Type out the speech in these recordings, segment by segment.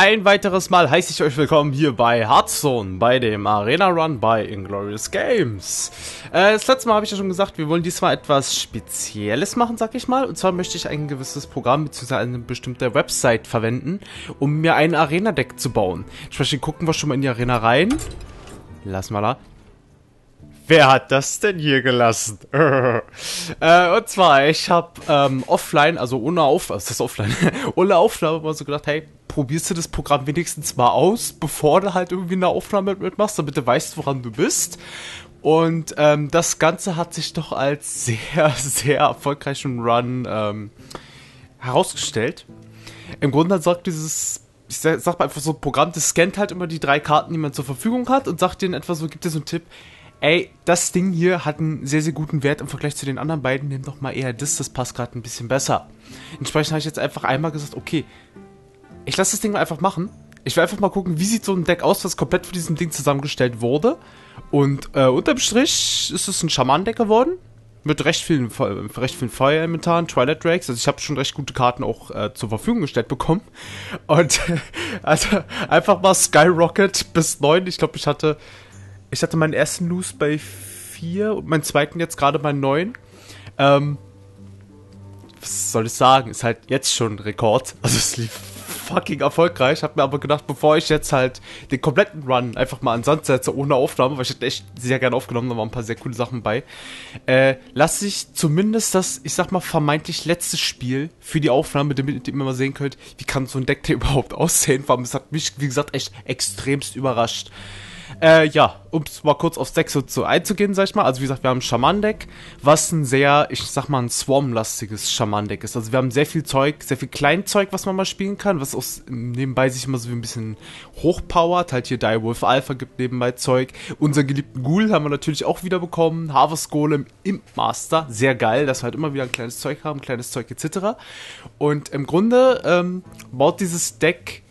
Ein weiteres Mal heiße ich euch willkommen hier bei Hearthstone, bei dem Arena Run bei Inglorious Games. Äh, das letzte Mal habe ich ja schon gesagt, wir wollen diesmal etwas Spezielles machen, sag ich mal. Und zwar möchte ich ein gewisses Programm bzw. eine bestimmte Website verwenden, um mir ein Arena-Deck zu bauen. Entsprechend gucken wir schon mal in die Arena rein. Lass mal da. Wer hat das denn hier gelassen? äh, und zwar, ich habe ähm, offline, also ohne Auf, was ist das offline? ohne Aufnahme mal so gedacht, hey, probierst du das Programm wenigstens mal aus, bevor du halt irgendwie eine Aufnahme mitmachst, damit du weißt, woran du bist. Und ähm, das Ganze hat sich doch als sehr, sehr erfolgreichen Run ähm, herausgestellt. Im Grunde sagt dieses ich sag, mal einfach so, ein Programm, das scannt halt immer die drei Karten, die man zur Verfügung hat und sagt denen etwa so, gibt dir so einen Tipp, ey, das Ding hier hat einen sehr, sehr guten Wert im Vergleich zu den anderen beiden, nimm doch mal eher das, das passt gerade ein bisschen besser. Entsprechend habe ich jetzt einfach einmal gesagt, okay, ich lasse das Ding mal einfach machen. Ich will einfach mal gucken, wie sieht so ein Deck aus, was komplett von diesem Ding zusammengestellt wurde. Und äh, unterm Strich ist es ein Schaman-Deck geworden. Mit recht vielen, recht vielen Feuerinventaren, Twilight Drakes. Also ich habe schon recht gute Karten auch äh, zur Verfügung gestellt bekommen. Und also einfach mal Skyrocket bis 9. Ich glaube, ich hatte ich hatte meinen ersten Loose bei 4 und meinen zweiten jetzt gerade bei 9. Ähm, was soll ich sagen? Ist halt jetzt schon ein Rekord. Also es lief fucking erfolgreich. Hab mir aber gedacht, bevor ich jetzt halt den kompletten Run einfach mal an Sand setze, ohne Aufnahme, weil ich hätte echt sehr gerne aufgenommen, da waren ein paar sehr coole Sachen bei, äh, lasse ich zumindest das, ich sag mal, vermeintlich letzte Spiel für die Aufnahme, damit ihr immer sehen könnt, wie kann so ein Deck überhaupt aussehen. Vor allem, es hat mich, wie gesagt, echt extremst überrascht. Äh, ja, um mal kurz aufs Deck so, so einzugehen, sag ich mal. Also wie gesagt, wir haben ein Schaman-Deck, was ein sehr, ich sag mal, ein Swarm-lastiges Schaman-Deck ist. Also wir haben sehr viel Zeug, sehr viel Kleinzeug, was man mal spielen kann, was auch nebenbei sich immer so ein bisschen hochpowert. Halt hier Direwolf Alpha gibt nebenbei Zeug. Unser geliebten Ghoul haben wir natürlich auch wieder bekommen. Harvest Golem Imp Master, sehr geil, dass wir halt immer wieder ein kleines Zeug haben, kleines Zeug etc. Und im Grunde ähm, baut dieses Deck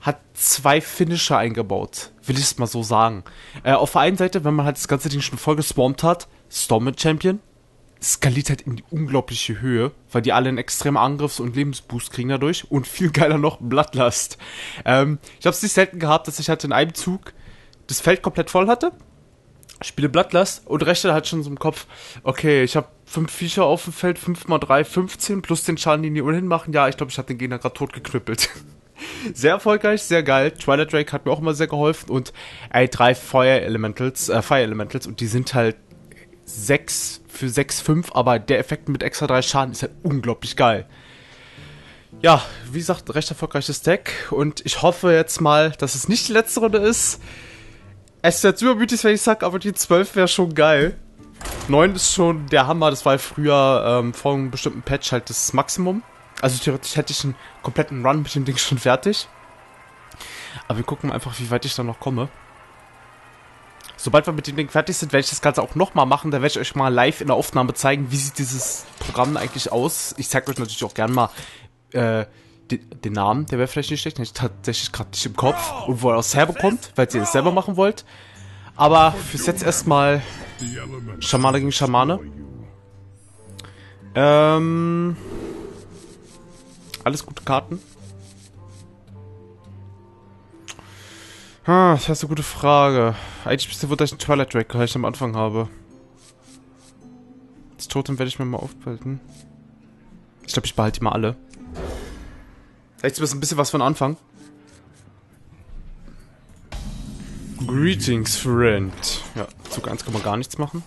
hat zwei Finisher eingebaut. Will ich es mal so sagen. Äh, auf der einen Seite, wenn man halt das ganze Ding schon voll geswarmt hat, Stormwind Champion, skaliert halt in die unglaubliche Höhe, weil die alle einen extremen Angriffs- und Lebensboost kriegen dadurch und viel geiler noch Bloodlust. Ähm, ich habe es nicht selten gehabt, dass ich halt in einem Zug das Feld komplett voll hatte, spiele Bloodlust und rechne halt schon so im Kopf, okay, ich habe fünf Viecher auf dem Feld, 5 mal 3, 15 plus den Schaden, den die ohnehin machen. Ja, ich glaube, ich habe den Gegner gerade tot geknüppelt. sehr erfolgreich, sehr geil. Twilight Drake hat mir auch immer sehr geholfen und ey, drei Fire Elementals, äh, Fire Elementals und die sind halt 6 für 6, 5, aber der Effekt mit extra 3 Schaden ist halt unglaublich geil. Ja, wie gesagt, recht erfolgreiches Deck und ich hoffe jetzt mal, dass es nicht die letzte Runde ist. Es ist jetzt übermütig, wenn ich sage, aber die 12 wäre schon geil. 9 ist schon der Hammer, das war früher ähm, vor einem bestimmten Patch halt das Maximum. Also theoretisch hätte ich einen kompletten Run mit dem Ding schon fertig. Aber wir gucken einfach, wie weit ich da noch komme. Sobald wir mit dem Ding fertig sind, werde ich das Ganze auch nochmal machen. Da werde ich euch mal live in der Aufnahme zeigen, wie sieht dieses Programm eigentlich aus. Ich zeige euch natürlich auch gerne mal äh, den, den, Namen, der wäre vielleicht nicht schlecht. Den ich tatsächlich gerade nicht im Kopf. Und wo er aus herbekommt, falls ihr das selber machen wollt. Aber fürs jetzt erstmal Schamane gegen Schamane. Ähm... Alles gute Karten. Ah, das ist eine gute Frage. Eigentlich bist du wohl, dass ich einen Twilight Drake gleich am Anfang habe. Das Totem werde ich mir mal aufbehalten. Ich glaube, ich behalte die mal alle. Vielleicht ist ein bisschen was von Anfang. Greetings, Friend. Ja, Zug 1 kann man gar nichts machen.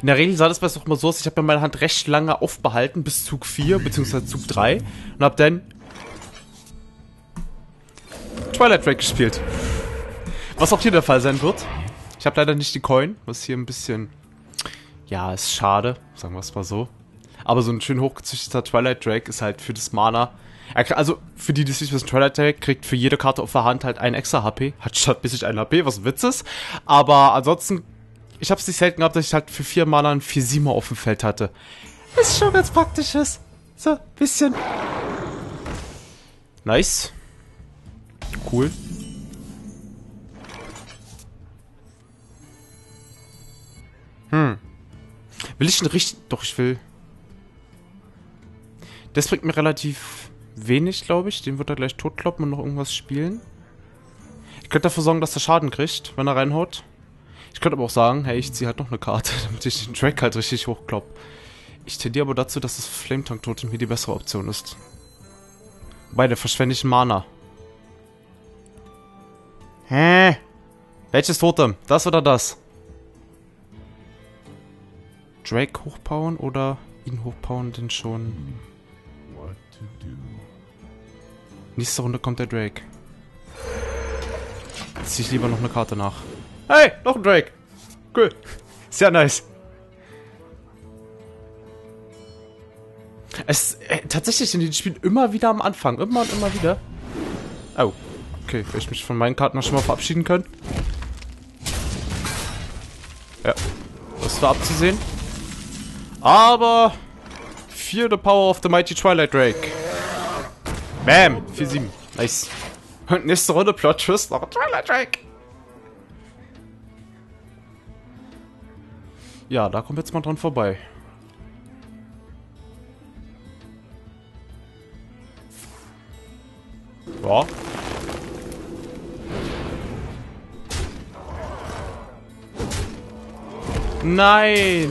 In der Regel sah das bei doch immer so aus, ich habe mir meine Hand recht lange aufbehalten, bis Zug 4, beziehungsweise Zug 3. Und habe dann Twilight Drake gespielt. Was auch hier der Fall sein wird. Ich habe leider nicht die Coin, was hier ein bisschen... Ja, ist schade, sagen wir es mal so. Aber so ein schön hochgezüchteter Twilight Drake ist halt für das Mana... Also, für die, die sich wissen, Twilight Drake kriegt für jede Karte auf der Hand halt ein extra HP. Hat statt bis ich ein HP, was ein Witz ist. Aber ansonsten ich hab's nicht selten gehabt, dass ich halt für vier Mana ein 4-7er auf dem Feld hatte. Ist schon ganz praktisches. So, bisschen. Nice. Cool. Hm. Will ich einen richtig... Doch, ich will... Das bringt mir relativ wenig, glaube ich. Den wird er gleich totkloppen und noch irgendwas spielen. Ich könnte dafür sorgen, dass er Schaden kriegt, wenn er reinhaut. Ich könnte aber auch sagen, hey, ich ziehe halt noch eine Karte, damit ich den Track halt richtig hochklopp. Ich tendiere aber dazu, dass das Flametank Totem hier die bessere Option ist. Beide verschwende ich Mana. Hä? Welches Totem? Das oder das? Drake hochpowern oder ihn hochpowern denn schon? Nächste Runde kommt der Drake. Zieh ich lieber noch eine Karte nach. Hey, noch ein Drake. Cool. Sehr nice. Es äh, tatsächlich sind die Spiele immer wieder am Anfang. Immer und immer wieder. Oh. Okay, werde ich mich von meinen Karten noch schon mal verabschieden können. Ja. Das war abzusehen. Aber... Fear the power of the mighty Twilight Drake. Bam! 4-7. Nice. Und nächste Runde Plot Twist noch Twilight Drake. Ja, da wir jetzt mal dran vorbei. Ja. Nein!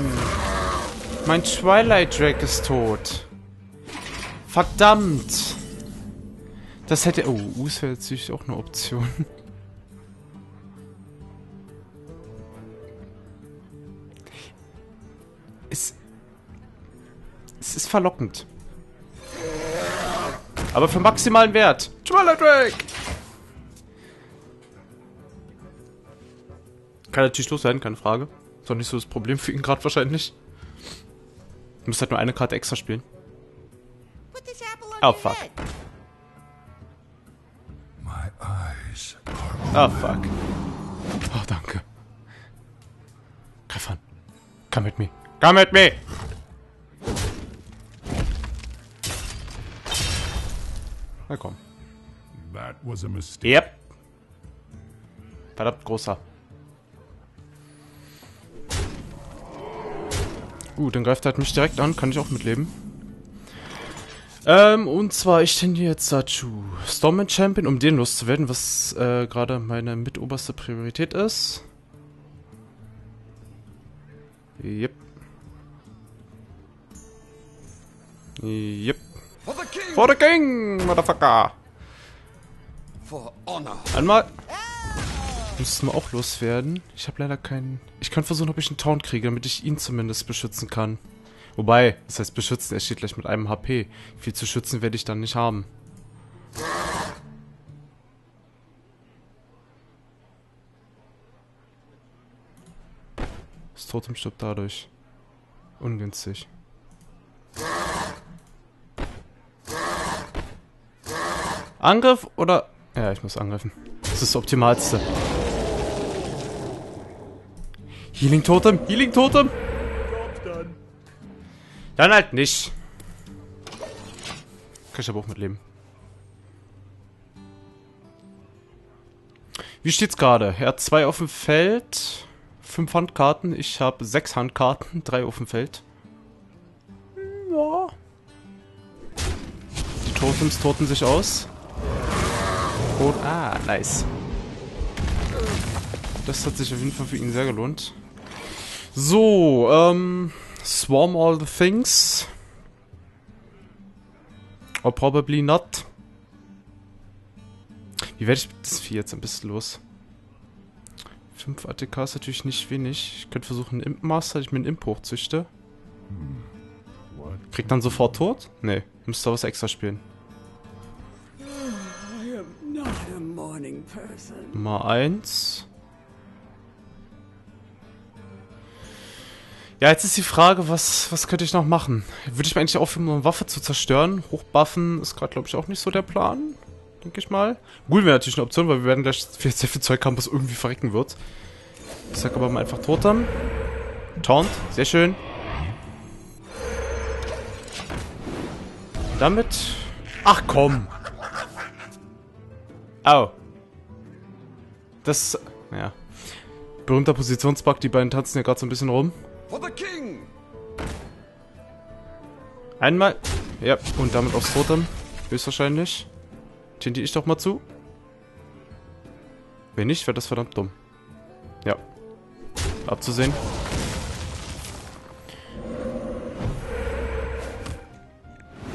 Mein Twilight Drake ist tot. Verdammt! Das hätte... Oh, Us jetzt natürlich auch eine Option. Es... Es ist verlockend. Aber für maximalen Wert. Twilight Drake! Kann natürlich loswerden, keine Frage. Ist doch nicht so das Problem für ihn gerade wahrscheinlich. Du musst halt nur eine Karte extra spielen. Oh, fuck. Oh, fuck. Oh, danke. Greif an. Come with me. Come with me! Na komm. That was a mistake. Yep. Verdammt großer. Uh, dann greift er halt mich direkt an. Kann ich auch mitleben. Ähm, und zwar, ich tendiere jetzt dazu, Stormman Champion, um den loszuwerden, was äh, gerade meine mitoberste Priorität ist. Yep. Yep. For the king! For the King, Motherfucker! For honor! Einmal. Müssten wir auch loswerden. Ich habe leider keinen... Ich kann versuchen, ob ich einen Taunt kriege, damit ich ihn zumindest beschützen kann. Wobei, das heißt beschützen, er steht gleich mit einem HP. Viel zu schützen werde ich dann nicht haben. Das Totem stirbt dadurch. Ungünstig. Angriff oder... Ja, ich muss angreifen. Das ist das Optimalste. Healing Totem, Healing Totem. Dann halt nicht. Kann ich aber auch mitleben. Wie steht's gerade? Er hat zwei auf dem Feld, fünf Handkarten. Ich habe sechs Handkarten, drei auf dem Feld. Ja. Die Totems toten sich aus. Und, ah, nice. Das hat sich auf jeden Fall für ihn sehr gelohnt. So, ähm, Swarm all the things. Or probably not. Wie werde ich das Vieh jetzt ein bisschen los? 5 ATK ist natürlich nicht wenig. Ich könnte versuchen, einen Imp Master, ich mir einen Imp hochzüchte. Kriegt dann sofort tot? Nee, müsste was extra spielen. Nummer 1. Ja, jetzt ist die Frage, was, was könnte ich noch machen? Würde ich mir eigentlich aufhören, eine Waffe zu zerstören? Hochbuffen ist gerade, glaube ich, auch nicht so der Plan. Denke ich mal. Gut wäre natürlich eine Option, weil wir werden gleich sehr viel Zeug haben, was irgendwie verrecken wird. Ich sag aber mal einfach Totem. Taunt, sehr schön. Damit... Ach komm! Au. Das... Ja. Berühmter Positionsbug, die beiden tanzen ja gerade so ein bisschen rum. For the king! Einmal. Ja, und damit aufs Totem. Höchstwahrscheinlich. TNT ich doch mal zu. Wenn nicht, wäre das verdammt dumm. Ja. Abzusehen.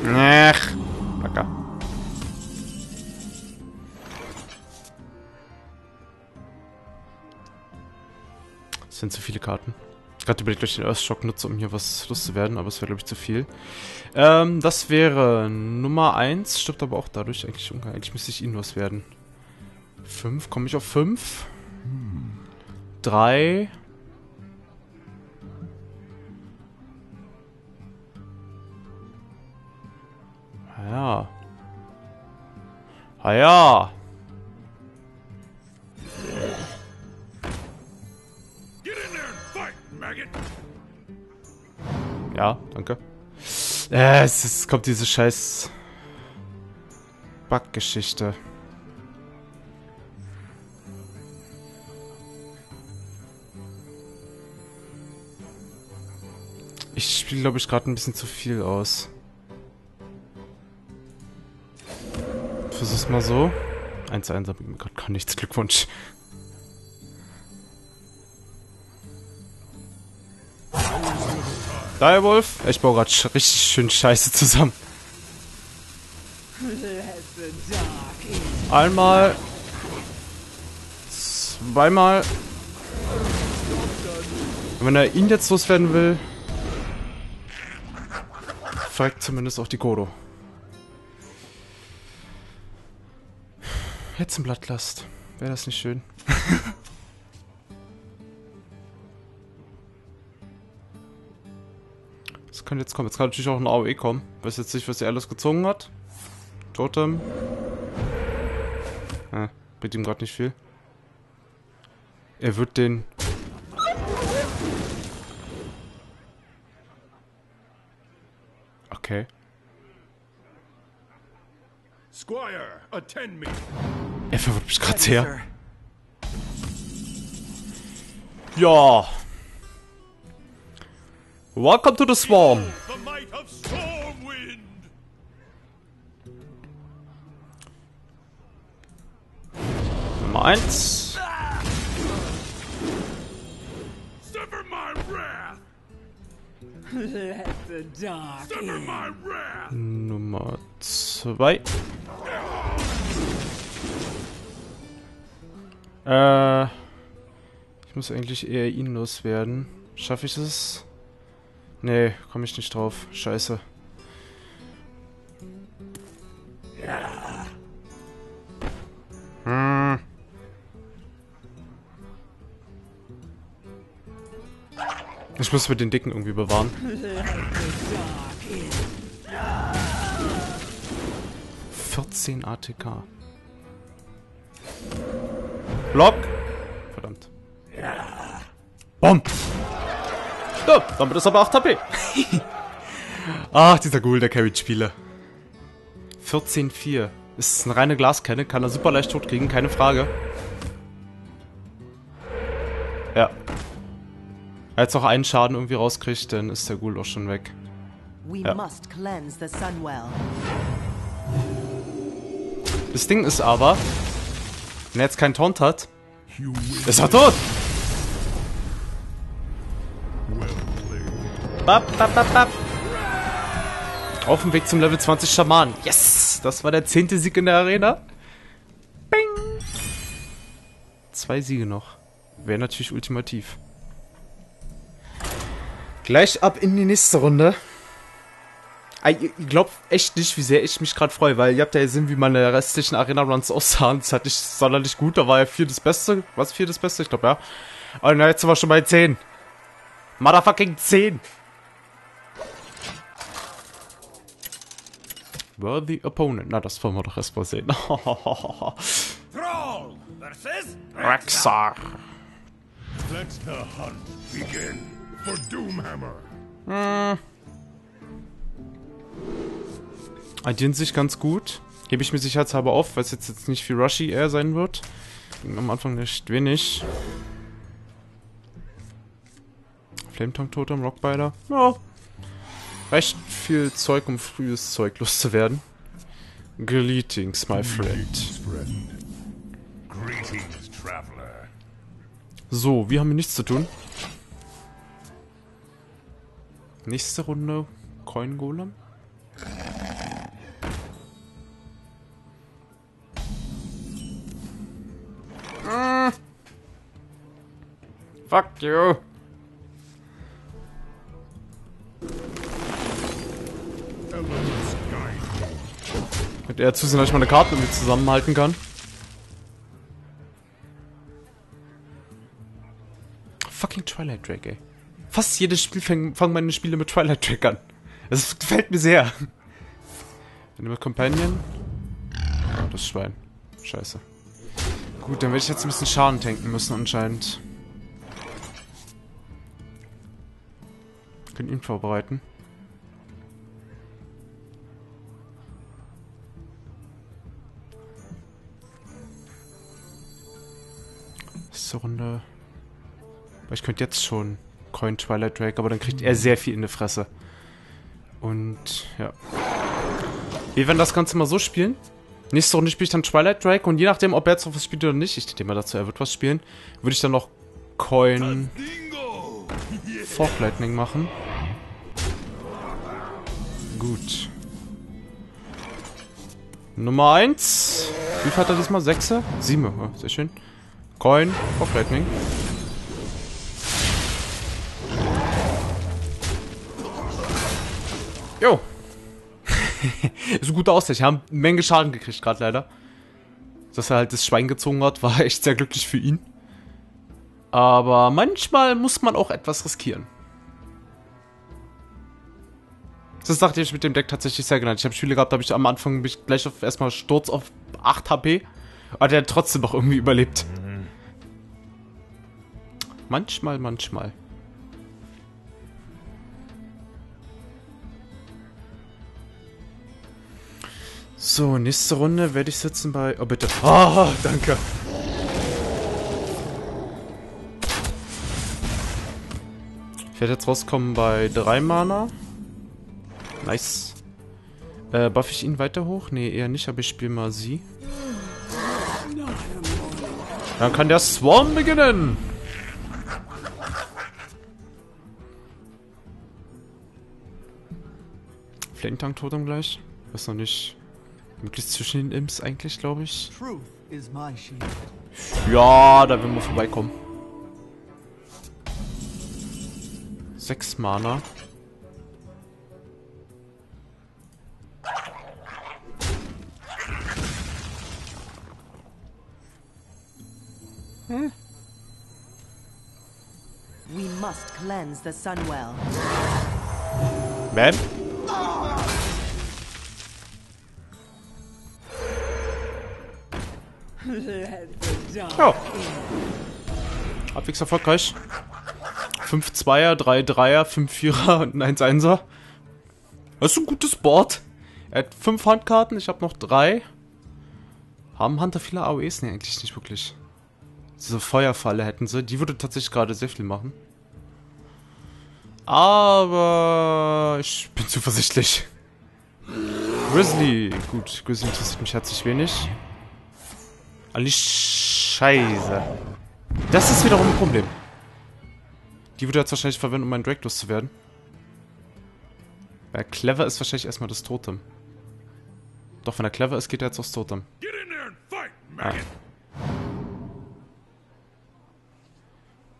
Ach. Sind zu viele Karten. Gerade überlegt, ob ich den Earthshock nutze, um hier was loszuwerden, aber es wäre, glaube ich, zu viel. Ähm, das wäre Nummer 1, stirbt aber auch dadurch eigentlich ungeil. Eigentlich müsste ich ihn loswerden. 5, komme ich auf 5? 3. Ja. Ah ja. Ja, danke. Äh, es, ist, kommt diese scheiß Bug-Geschichte. Ich spiele, glaube ich, gerade ein bisschen zu viel aus. Versuch's mal so. 1 1 habe ich mir gerade gar nichts. Glückwunsch. Direwolf? Ich baue gerade richtig schön Scheiße zusammen. Einmal. Zweimal. Wenn er ihn jetzt loswerden will, verreckt zumindest auch die Kodo. Jetzt ein Blattlast. Wäre das nicht schön? Das könnte jetzt kommen. Jetzt kann natürlich auch ein AOE kommen. Weiß jetzt nicht, was er alles gezogen hat. Totem. Ja, bringt ihm gerade nicht viel. Er wird den... Okay. Squire, attend me. Er verwirrt mich gerade sehr. Ja. Welcome to the swarm. The might of Stormwind! Nummer 1. Sever my wrath! Let the dark Sever in. my wrath! Nummer 2. Äh. Ich muss eigentlich eher ihn loswerden. Schaffe ich es? Nee, komme ich nicht drauf. Scheiße. Hm. Ich muss mir den Dicken irgendwie bewahren. 14 ATK. Block! Verdammt. Bom! Ja, damit ist aber 8 HP. Ach, dieser Ghoul, der carried Spiele. 14-4. Ist eine reine Glaskenne, kann er super leicht tot kriegen, keine Frage. Ja. Er jetzt auch einen Schaden irgendwie rauskriegt, dann ist der Ghoul auch schon weg. We Ja. Das Ding ist aber, wenn er jetzt keinen Taunt hat, ist er tot! Bap, bap, bap, bap. Auf dem Weg zum Level 20 Schaman. Yes! Das war der zehnte Sieg in der Arena. Bing! Zwei Siege noch. Wäre natürlich ultimativ. Gleich ab in die nächste Runde. Ihr glaubt echt nicht, wie sehr ich mich gerade freue, weil ihr habt ja gesehen, wie meine restlichen Arena-Runs aussahen. Das hat nicht sonderlich gut, da war ja vier das Beste. Was vier das Beste? Ich glaube, ja. Und na, jetzt sind wir schon bei 10. Motherfucking 10. Worthy Opponent. Na, das wollen wir doch erst mal sehen. Thrall versus Rexar. Let the hunt begin for Doomhammer. Addieren sich ganz gut. Hebe ich mir sicherheitshalber auf, weil es jetzt, jetzt nicht wie Rushy eher sein wird. Ging am Anfang nicht wenig. Flametongue Totem, Rockbiter. Ja. Recht viel Zeug, um frühes Zeug loszuwerden. Greetings, my friend. Greetings, traveler. So, wir haben hier nichts zu tun. Nächste Runde Coin Golem. Mm. Fuck you. Me. Mit er zusehen, dass ich meine Karten irgendwie zusammenhalten kann. Fucking Twilight Drake, ey. Fast jedes Spiel fangen fang meine Spiele mit Twilight Drake an. Das gefällt mir sehr. Animal Companion. Oh, das Schwein. Scheiße. Gut, dann werde ich jetzt ein bisschen Schaden tanken müssen anscheinend. Können ihn vorbereiten. Nächste Runde. Aber ich könnte jetzt schon Coin Twilight Drake, aber dann kriegt er sehr viel in die Fresse. Und ja. Wir werden das Ganze mal so spielen. Nächste Runde spiele ich dann Twilight Drake und je nachdem, ob er jetzt noch was spielt oder nicht, ich denke mal dazu, er wird was spielen, würde ich dann noch Coin! Fork Lightning machen. Gut. Nummer 1. Wie viel hat er diesmal? 6? 7. Ja, sehr schön. Coin, Fork Lightning. Jo. ist ein guter Ausgleich. Wir haben eine Menge Schaden gekriegt gerade leider. Dass er halt das Schwein gezogen hat, war echt sehr glücklich für ihn. Aber manchmal muss man auch etwas riskieren. Das dachte ich mit dem Deck tatsächlich sehr genannt. Ich habe Spiele gehabt, da habe ich am Anfang mich gleich auf erstmal Sturz auf 8 HP. Aber der hat trotzdem noch irgendwie überlebt. Manchmal, manchmal. So, nächste Runde werde ich sitzen bei... Oh, bitte. Ah, danke. Ich werde jetzt rauskommen bei 3 Mana. Nice. Äh, buff ich ihn weiter hoch? Nee, eher nicht, aber ich spiele mal sie. Dann kann der Swarm beginnen. Flametank Totem gleich. Weiß noch nicht. Möglichst zwischen den Imps eigentlich, glaube ich. Ja, da werden wir vorbeikommen. Sechs Mana. We must cleanse the Sunwell. Ben? Ja. Halbwegs erfolgreich. 5 Zweier, 3 Dreier, 5 Vierer und ein 1 Einser. Das ist ein gutes Board. Er hat 5 Handkarten, ich habe noch 3. Haben Hunter viele AOEs? Nee, eigentlich nicht wirklich. Diese Feuerfalle hätten sie. Die würde tatsächlich gerade sehr viel machen. Aber ich bin zuversichtlich. Grizzly. Gut, Grizzly interessiert mich herzlich wenig. Ali Scheiße. Das ist wiederum ein Problem. Die würde er jetzt wahrscheinlich verwenden, um meinen Drake loszuwerden. Wer clever ist, wahrscheinlich erstmal das Totem. Doch, wenn er clever ist, geht er jetzt aufs Totem. Get in there and fight, Ah.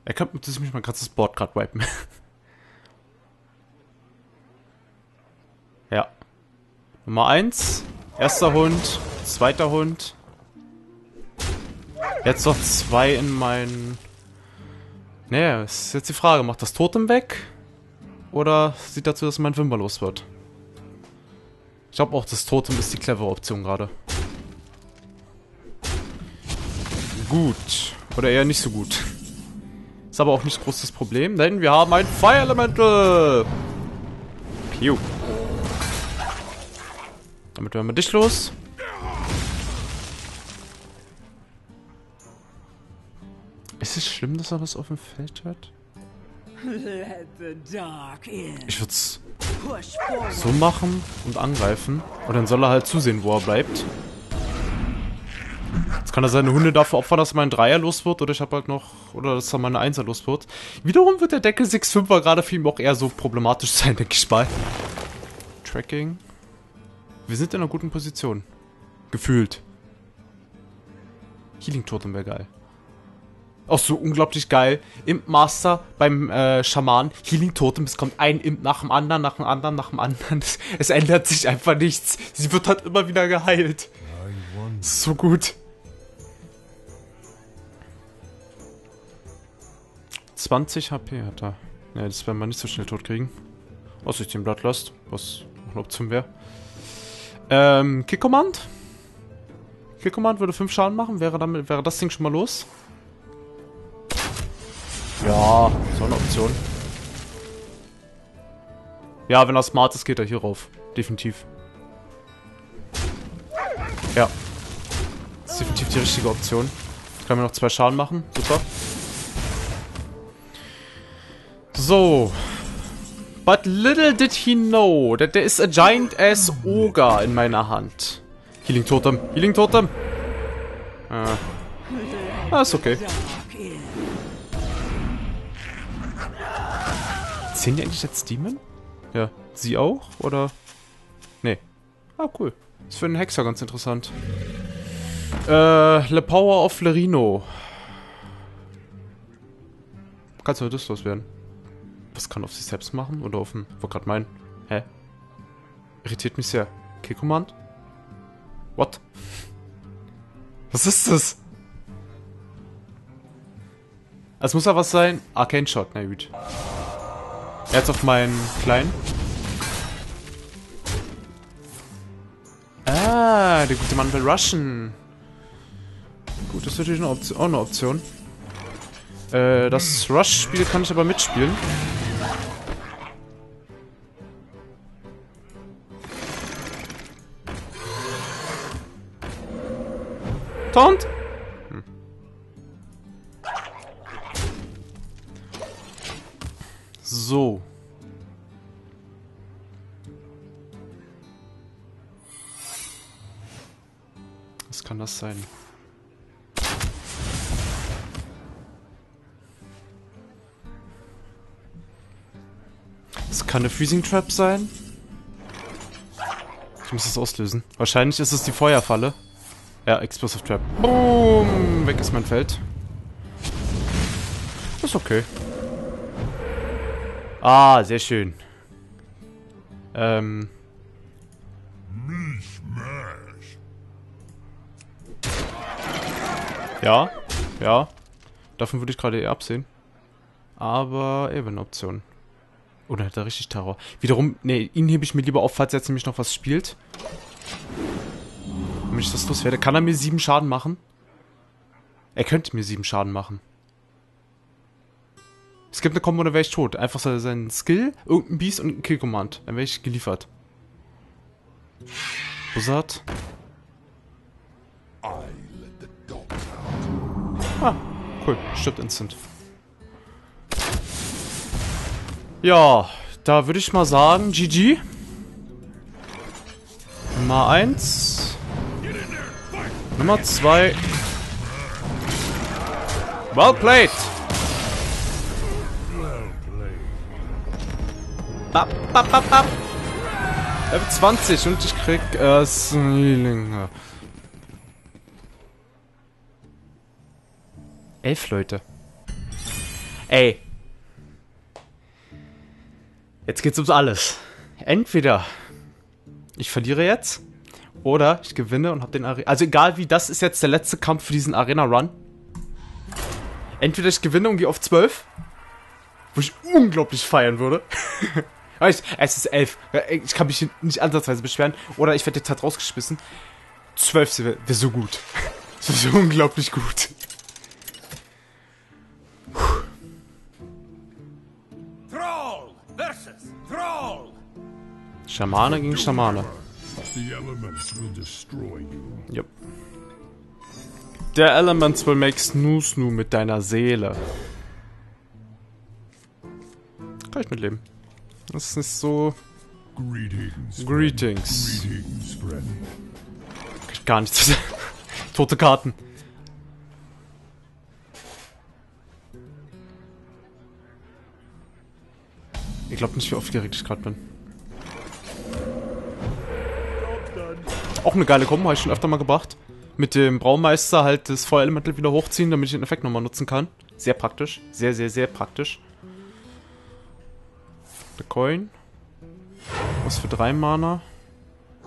Er könnte mit diesem mal gerade das Board gerade wipen. ja. Nummer 1. Erster Hund. Zweiter Hund. Jetzt noch zwei in meinen... Naja, ist jetzt die Frage. Macht das Totem weg? Oder sieht dazu, dass mein Wimper los wird? Ich glaube auch, das Totem ist die clevere Option gerade. Gut. Oder eher nicht so gut. Ist aber auch nicht groß das Problem, denn wir haben ein Fire Elemental. Piu. Damit werden wir dich los. Ist es schlimm, dass er was auf dem Feld hat? Ich würde es so machen und angreifen. Und dann soll er halt zusehen, wo er bleibt. Jetzt kann er seine Hunde dafür opfern, dass mein Dreier los wird. Oder ich habe halt noch... Oder dass er meine Einser los wird. Wiederum wird der Deckel 6-5er gerade für ihn auch eher so problematisch sein, denke ich mal. Tracking. Wir sind in einer guten Position. Gefühlt. Healing Totem wäre geil. Auch so unglaublich geil. Imp Master beim äh, Schaman. Healing Totem. Es kommt ein Imp nach dem anderen, nach dem anderen, nach dem anderen. Es, es ändert sich einfach nichts. Sie wird halt immer wieder geheilt. So gut. 20 HP hat er. Ne, das werden wir nicht so schnell tot kriegen. Außer ich den Bloodlust, was auch eine Option wäre. Ähm, Kick Command. Kick Command würde 5 Schaden machen. Wäre, damit, wäre das Ding schon mal los? Ja, so eine Option. Ja, wenn er smart ist, geht er hier rauf. Definitiv. Ja. Das ist definitiv die richtige Option. Kann mir noch zwei Schaden machen. Super. So. But little did he know that there is a giant ass ogre in meiner Hand. Healing Totem. Healing Totem. Ah. Ah, ist okay. Sehen die eigentlich jetzt Demon? Ja. Sie auch? Oder? Nee. Ah, cool. Ist für einen Hexer ganz interessant. Äh, Le Power of Lerino. Kannst du das loswerden? Was kann auf sich selbst machen? Oder auf den... Wollte gerade meinen. Hä? Irritiert mich sehr. Kill Command? What? Was ist das? Es muss ja was sein. Arcane Shot, na gut. Jetzt auf meinen kleinen. Ah, der gute Mann will rushen. Gut, das ist natürlich eine Option, auch eine Option. Äh, das Rush-Spiel kann ich aber mitspielen. Taunt? Hm. So. Was kann das sein? Kann eine Freezing Trap sein. Ich muss das auslösen. Wahrscheinlich ist es die Feuerfalle. Ja, Explosive Trap. Boom! Weg ist mein Feld. Ist okay. Ah, sehr schön. Ähm. Ja, ja. Davon würde ich gerade eher absehen. Aber eben eine Oder hat er richtig Terror? Wiederum, ne, ihn hebe ich mir lieber auf, falls er jetzt nämlich noch was spielt. Wenn ich das loswerde, kann er mir sieben Schaden machen? Er könnte mir sieben Schaden machen. Es gibt eine Kombo, da wäre ich tot. Einfach so sein Skill, irgendein Beast und ein Kill-Command. Dann wäre ich geliefert. Buzzard. Ah, cool. Stirbt instant. Ja, da würde ich mal sagen, GG. Nummer 1. Nummer 2. Well played. Bap, bap, bap, bap. Level 20 und ich krieg äh. Elf Leute. Ey. Jetzt geht's ums alles. Entweder ich verliere jetzt oder ich gewinne und hab den Arena. Also egal wie, das ist jetzt der letzte Kampf für diesen Arena Run. Entweder ich gewinne und gehe auf 12, wo ich unglaublich feiern würde. Es ist 11. Ich kann mich nicht ansatzweise beschweren. Oder ich werde jetzt halt rausgeschmissen. 12 wäre wär so gut. Das so unglaublich gut. Schamane gegen Schamane. Yep. Der Elements will make snoo snoo mit deiner Seele. Kann ich mitleben. Das ist nicht so... Greetings. Greetings. Ich gar nichts sagen. Tote Karten. Ich glaube nicht, wie aufgeregt ich gerade bin. Auch eine geile Kombo, habe ich schon öfter mal gebracht. Mit dem Braumeister halt das Feuerelemental wieder hochziehen, damit ich den Effekt nochmal nutzen kann. Sehr praktisch. Sehr, sehr, sehr praktisch. Der Coin. Was für drei Mana.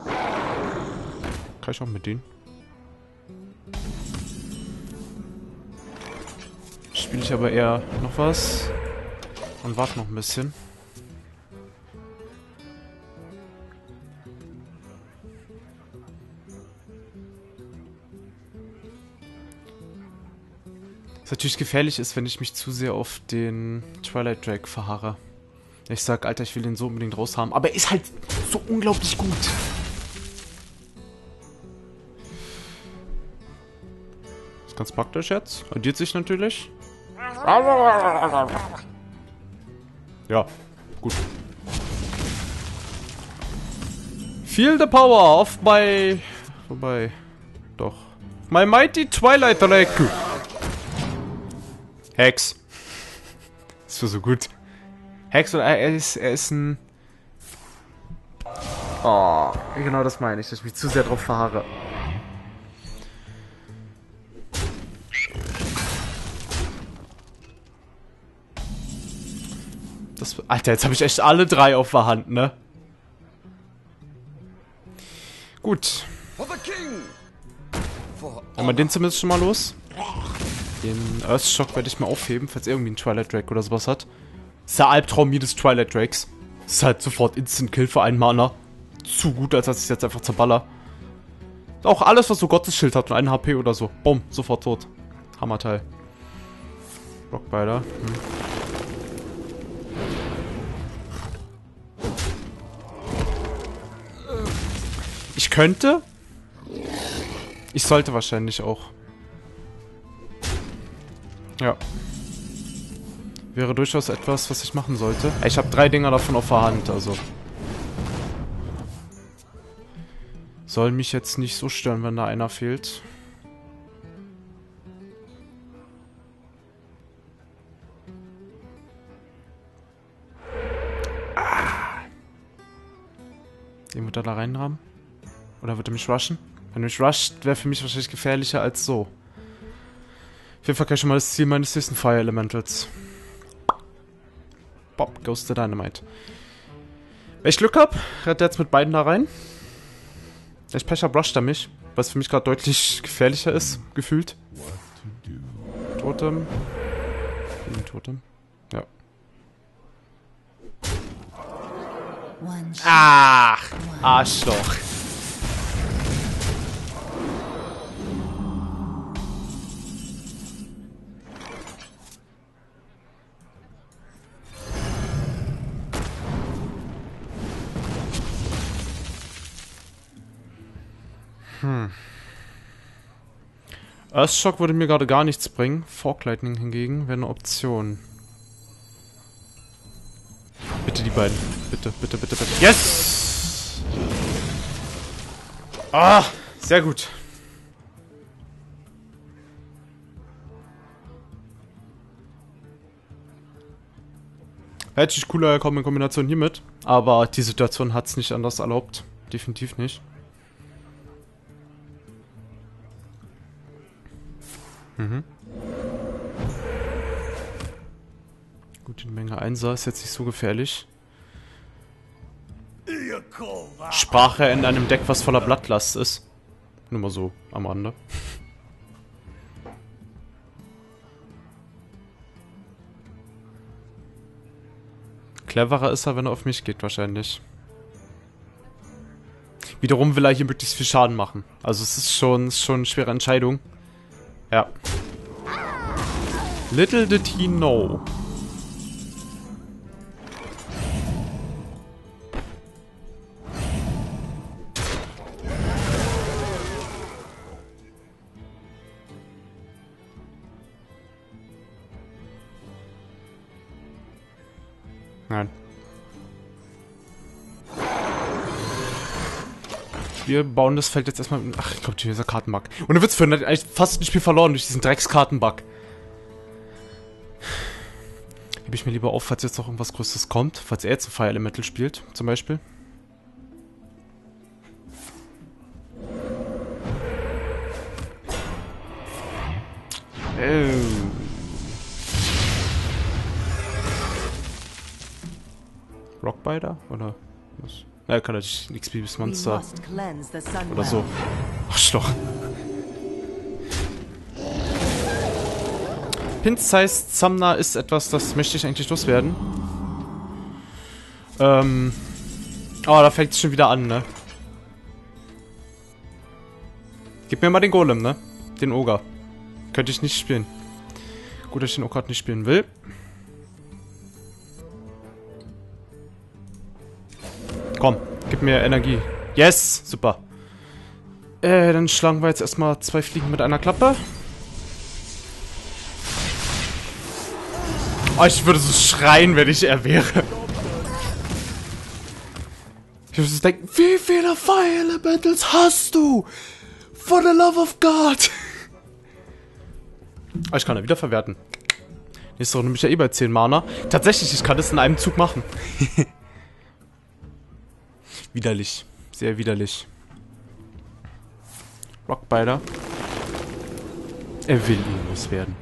Kann ich auch mit denen. Spiele ich aber eher noch was. Und warte noch ein bisschen. Natürlich gefährlich ist, wenn ich mich zu sehr auf den Twilight Drake verharre. Ich sag, Alter, ich will den so unbedingt raus haben. Aber er ist halt so unglaublich gut. Ist ganz praktisch jetzt. Addiert sich natürlich. Ja, gut. Feel the power of my... Wobei... Doch. My mighty Twilight Drake. Hex. Das war so gut. Hex und er ist, er ist ein... Oh, genau das meine ich, dass ich mich zu sehr drauf verharre. Das, Alter, jetzt habe ich echt alle drei auf der Hand, ne? Gut. Haben wir den zumindest schon mal los? Den Earthshock werde ich mal aufheben, falls irgendwie einen Twilight Drake oder sowas hat. Ist der Albtraum jedes Twilight Drakes. Ist halt sofort Instant Kill für einen Mana. Zu gut, als dass ich jetzt einfach zerballer. Auch alles, was so Gottesschild hat und einen HP oder so. Bumm, sofort tot. Hammerteil. Rockbeiler. Hm. Ich könnte. Ich sollte wahrscheinlich auch. Ja. Wäre durchaus etwas, was ich machen sollte. Ich habe drei Dinger davon auf der Hand, also. Soll mich jetzt nicht so stören, wenn da einer fehlt. Ah. Den wird er da reinrahmen? Oder wird er mich rushen? Wenn er mich rusht, wäre für mich wahrscheinlich gefährlicher als so. Auf jeden Fall kann ich schon mal das Ziel meines nächsten Fire Elementals. Bob, Ghost the Dynamite. Wenn ich Glück hab, rennt er jetzt mit beiden da rein. Wenn ich Pech hab, rusht er mich. Was für mich gerade deutlich gefährlicher ist, gefühlt. Totem. Totem. Ja. Ach, Arschloch. Hm. Earthshock würde mir gerade gar nichts bringen. Fork Lightning hingegen wäre eine Option. Bitte die beiden. Bitte, bitte, bitte, bitte. Yes! Ah, sehr gut. Hätte ich cooler kommen in Kombination hiermit. Aber die Situation hat es nicht anders erlaubt. Definitiv nicht. Mhm. Gut, die Menge 1 ist jetzt nicht so gefährlich. that? Sprache in einem Deck, was voller Blattlast ist. Nur mal so am Rande. Cleverer ist er, wenn er auf mich geht, wahrscheinlich. Wiederum will er hier möglichst viel Schaden machen. Also es ist schon, ist schon eine schwere Entscheidung. Ja. Little did he know. Wir bauen das Feld jetzt erstmal... Ach, ich glaube, dieser Kartenbug. Und dann wird's für eigentlich fast ein Spiel verloren durch diesen Dreckskartenbug. Hebe ich mir lieber auf, falls jetzt noch irgendwas Größeres kommt. Falls er jetzt ein Fire Elemental spielt, zum Beispiel. Er kann natürlich XP bis Monster. Oder so. Arschloch. Pin-Sized Sumner ist etwas, das möchte ich eigentlich loswerden. Ähm. Oh, da fängt es schon wieder an, ne? Gib mir mal den Golem, ne? Den Ogre. Könnte ich nicht spielen. Gut, dass ich den Ogre nicht spielen will. Komm, gib mir Energie. Yes, super. Äh, dann schlagen wir jetzt erstmal zwei Fliegen mit einer Klappe. Oh, ich würde so schreien, wenn ich er wäre. Ich würde so denken, wie viele Fire Elementals hast du? For the love of God. Oh, ich kann er wieder verwerten. Nächste Runde bin ich ja eh bei 10 Mana. Tatsächlich, ich kann das in einem Zug machen. widerlich. Sehr widerlich. Rockbiter. Er will ihn loswerden.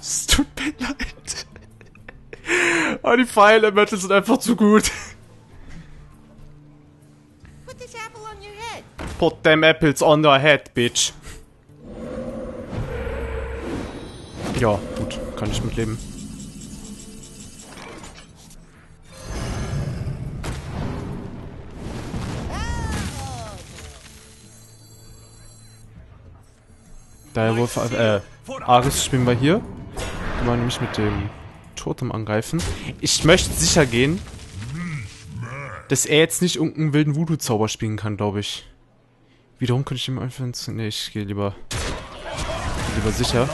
Es tut mir leid. Oh, die Fire Elementals sind einfach zu gut. Put them apples on your head, bitch. Ja, gut. Kann ich mitleben. Direwolf, äh, Ares spielen wir hier. Können wir nämlich mit dem Totem angreifen. Ich möchte sicher gehen, dass er jetzt nicht irgendeinen wilden Voodoo-Zauber spielen kann, glaube ich. Wiederum könnte ich ihm einfach. Nee, ich gehe lieber... Lieber sicher.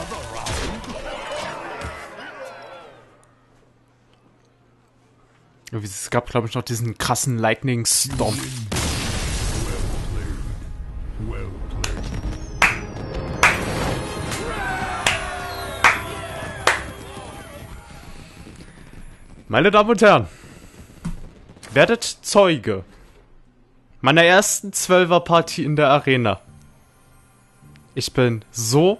Es gab, glaube ich, noch diesen krassen Lightning Storm. Meine Damen und Herren, werdet Zeuge meiner ersten Zwölfer-Partie in der Arena. Ich bin so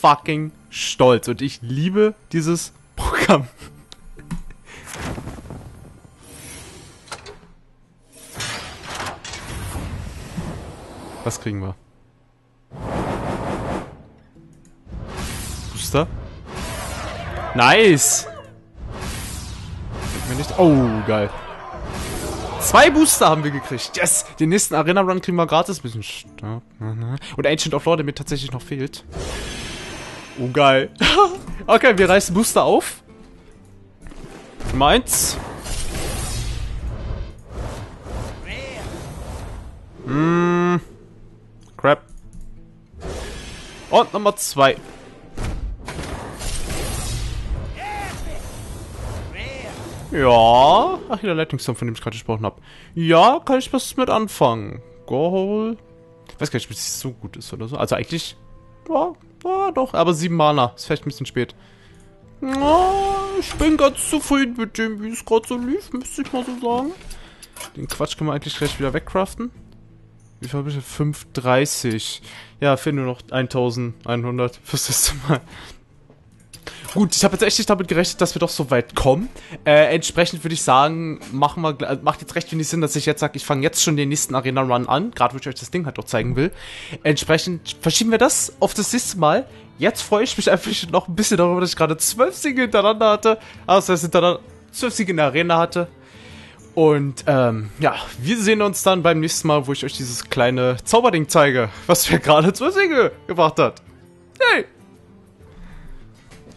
fucking stolz und ich liebe dieses Programm. Was kriegen wir? Booster? Nice! Wenn nicht. Oh, geil. Zwei Booster haben wir gekriegt. Yes! Den nächsten Arena Run kriegen wir gratis. Bisschen stark. Und Ancient of Law, der mir tatsächlich noch fehlt. Oh, geil. okay, wir reißen Booster auf. Nummer eins. Mm. Crap. Und Nummer zwei. Ja. Ach, hier der Lightning Storm, von dem ich gerade gesprochen habe. Ja, kann ich was mit anfangen. Goal. Ich weiß gar nicht, ob es so gut ist oder so. Also eigentlich. Ja, ja, doch. Aber sieben Mana. Ist vielleicht ein bisschen spät. Ja, ich bin ganz zufrieden mit dem, wie es gerade so lief, müsste ich mal so sagen. Den Quatsch können wir eigentlich gleich wieder wegcraften. Wie viel habe ich? 530. Ja, fehlen nur noch 1100 fürs nächste Mal. Gut, ich habe jetzt echt nicht damit gerechnet, dass wir doch so weit kommen. Äh, entsprechend würde ich sagen, machen wir, macht jetzt recht wenig Sinn, dass ich jetzt sage, ich fange jetzt schon den nächsten Arena Run an, gerade wo ich euch das Ding halt doch zeigen will. Entsprechend verschieben wir das auf das nächste Mal. Jetzt freue ich mich einfach noch ein bisschen darüber, dass ich gerade zwölf Siege hintereinander hatte. Also das heißt, hintereinander zwölf Siege in der Arena hatte. Und ähm, ja, wir sehen uns dann beim nächsten Mal, wo ich euch dieses kleine Zauberding zeige, was mir gerade zwölf Siege gebracht hat. Hey!